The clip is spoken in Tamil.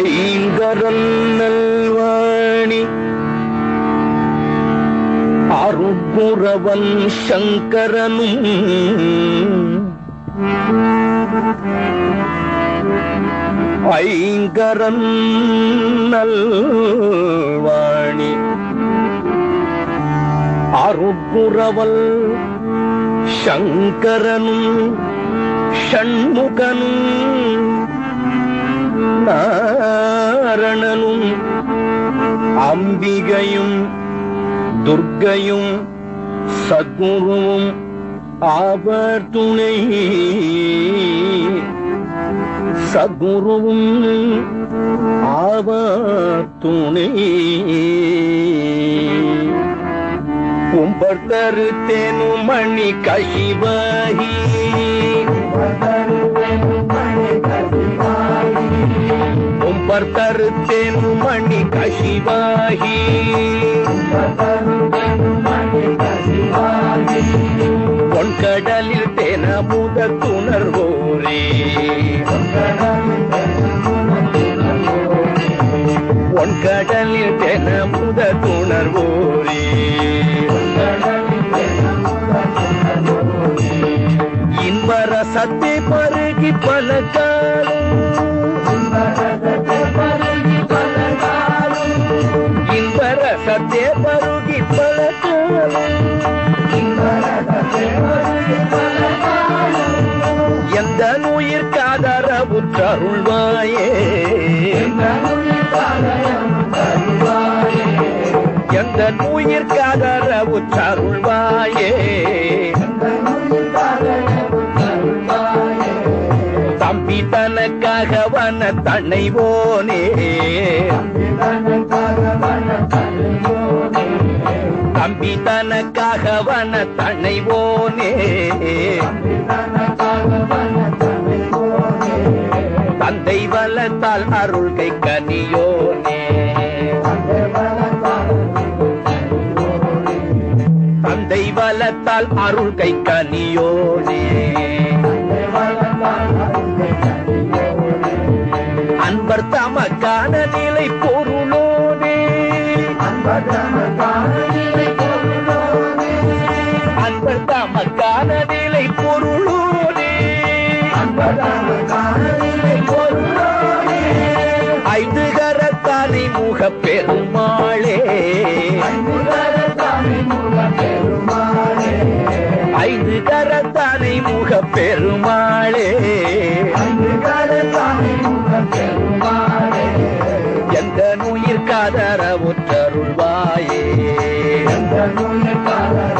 ஐங்கரன் நல்வாணி. அருட்புறவன் சங்கரனும். ஐங்கரன் நல்வாணி. அருட்புறவல் சங்கரனும் ஷண்முகனும் அம்பிகையும் துர்கையும் சத்குருவும் அவர் துணை. சத்குருவும் அவர் துணை. கும்பர் தேனு மணி கசிவாகி கும்பர் தருத்தேனும் மணி கசிவாகி. பொன்கடலில் தேனமுத துணர்வோரே பொன்கடலில் தேனமுத துணர்வோரே இன்பர சத்தை பருகி பலக்க உற்றருள்வாயே. எந்த நுயிர் காதர உற்றருள்வாயே. தம்பி தனக்காக வன தன்னைவோனே தம்பி தனக்காக வன தன்னைவோனே தந்தை அருள் கை கனியோனே தந்தை வளத்தால் அருள்கை கனியோனே அன்பர் தமக்கான நிலை பொருளோனே. அன்பர் தமக்கான நிலை பொருளோனே. அன்பர் தமக்கான நிலை பொருளோனே அன்பர் தமக்கான பெருமாளே. ஐந்து கரத்தானை முக பெருமாளே. எந்த நுயிர் எந்த நோயிற்காதர